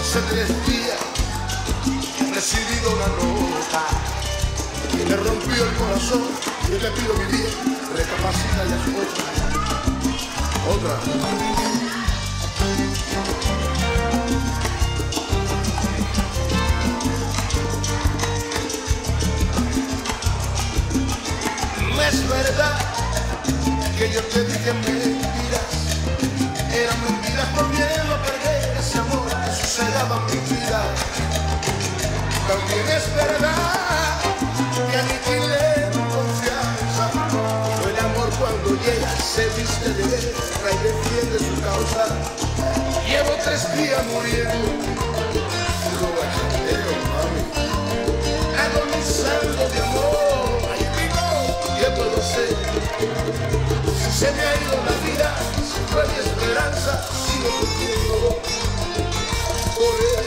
hace tres días recibido una nota que me rompió el corazón y le pido mi bien, recapacita y haz otra. Otra. No es verdad que yo te dije mentiras, es verdad que aniquilé tu confianza, fue el amor cuando llega se viste de guerra y defiende su causa. Llevo tres días muriendo, bachatero, mami, agonizando de amor. Ay, digo, ¿qué puedo hacer? Si se me ha ido la vida, si fue mi esperanza, sigo contigo. Por